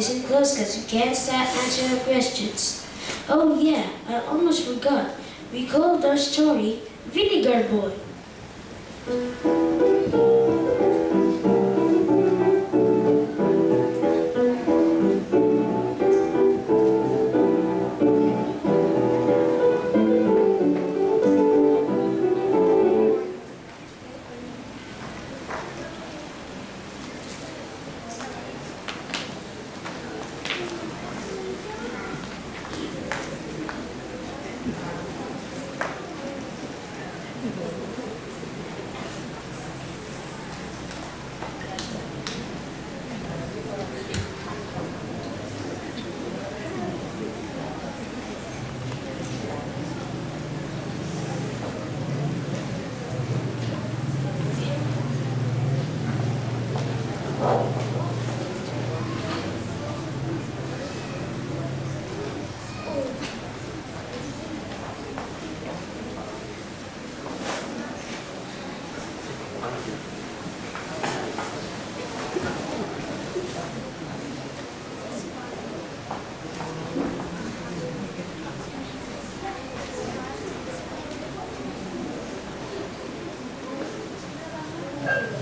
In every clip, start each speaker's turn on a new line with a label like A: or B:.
A: isn't close because you can't stop answering questions. Oh yeah, I almost forgot. We called our story Vinegar Boy. Yeah.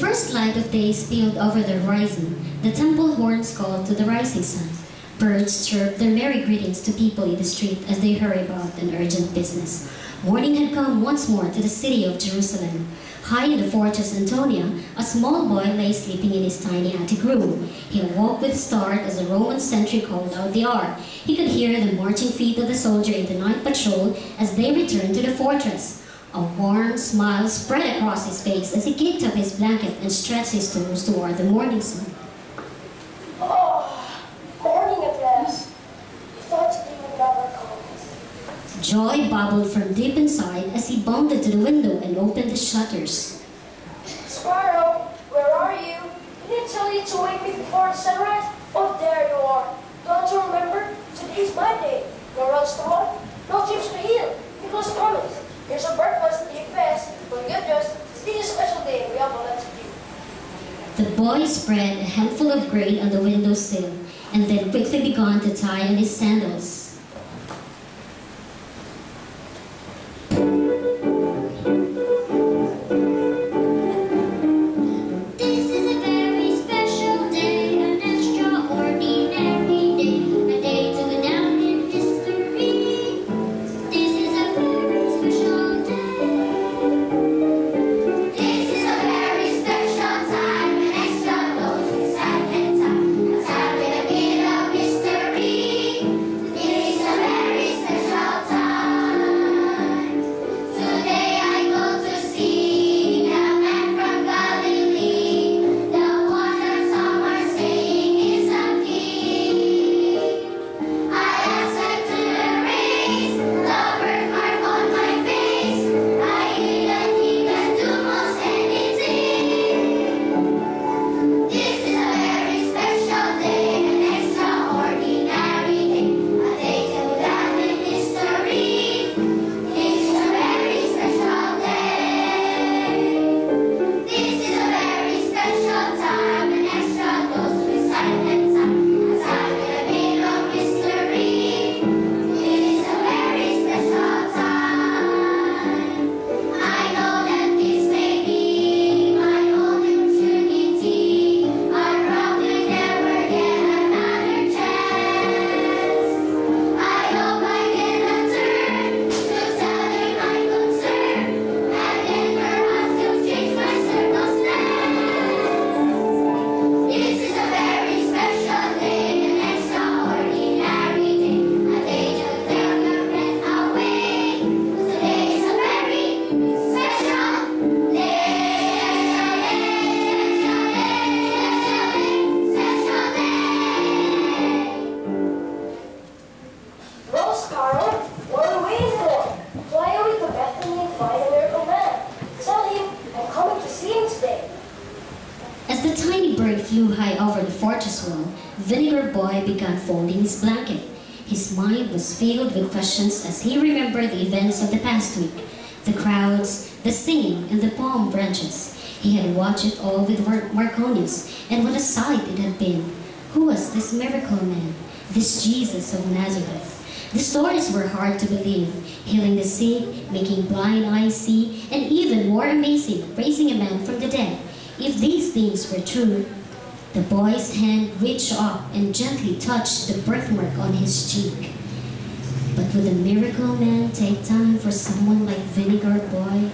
B: First light of day spilled over the horizon. The temple horns called to the rising sun. Birds chirped their merry greetings to people in the street as they hurry about an urgent business. Morning had come once more to the city of Jerusalem. High in the fortress Antonia, a small boy lay sleeping in his tiny attic room. He awoke with start as a Roman sentry called out the hour. He could hear the marching feet of the soldier in the night patrol as they returned to the fortress. A warm smile spread across his face as he kicked up his blanket and stretched his toes toward the morning sun.
C: Oh, morning at last. You thought would never come.
B: Joy bubbled from deep inside as he bounded to the window and opened the shutters.
C: Sparrow, where are you? Didn't I tell you to wake me before sunrise? Oh, there you are. Don't you remember? Today's my day. No restaurant, no James Mahil. Nicholas promised. Here's a breakfast, eat fast. When you're dressed, this is a special day we have a lot to do.
B: The boy spread a handful of grain on the windowsill and then quickly began to tie on his sandals. Flew high over the fortress wall, Vinegar Boy began folding his blanket. His mind was filled with questions as he remembered the events of the past week. The crowds, the singing, and the palm branches. He had watched it all with Mar- Marconius, and what a sight it had been. Who was this miracle man? This Jesus of Nazareth? The stories were hard to believe, healing the sick, making blind eyes see, and even more amazing, raising a man from the dead. If these things were true, the boy's hand reached up and gently touched the birthmark on his cheek. But would a miracle man take time for someone like Vinegar Boy?